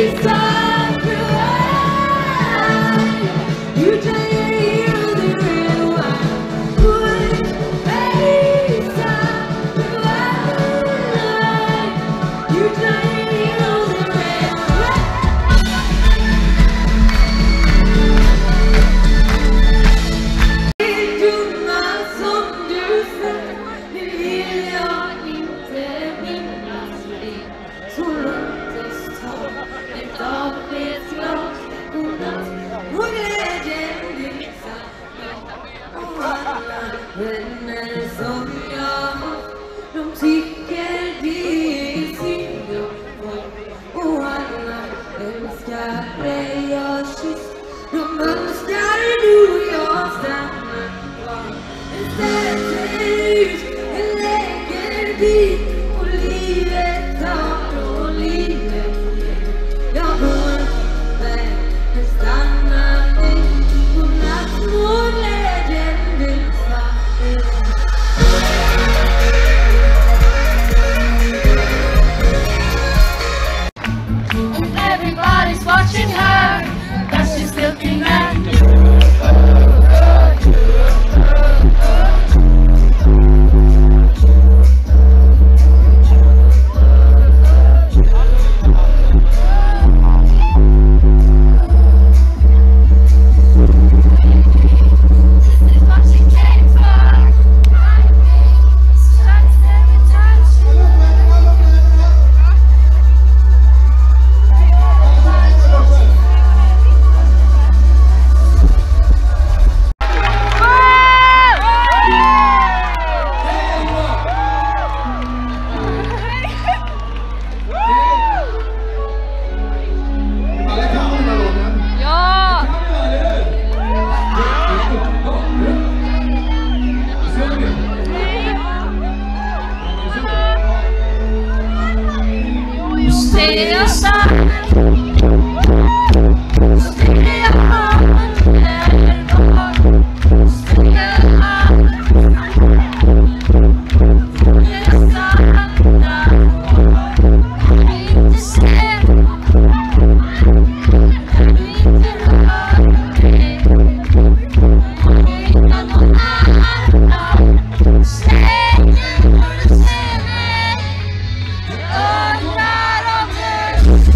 Jesus. Your no understanding who we all stand. Stay.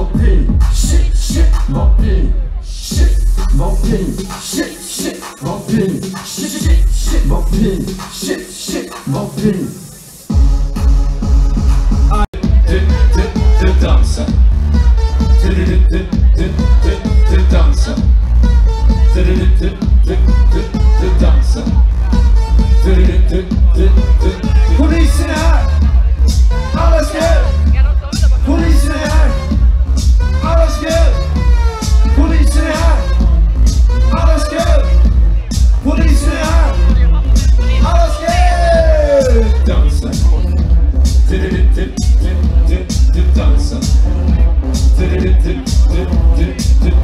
locked. Shit, shit, locked. Shit, locked. Shit.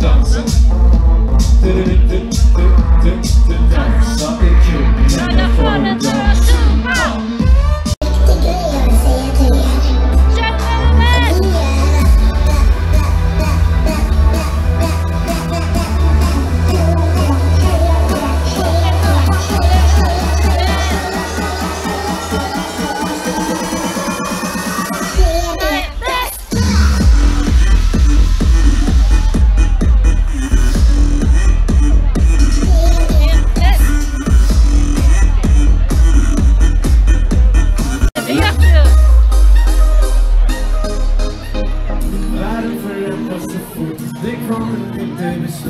dansen.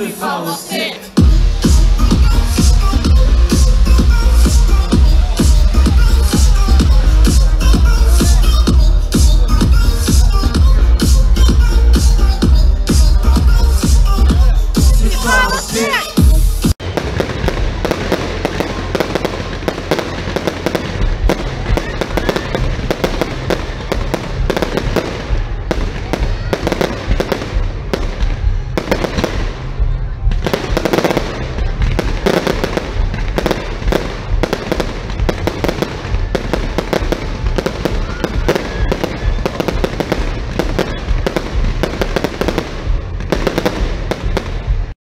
We fall asleep.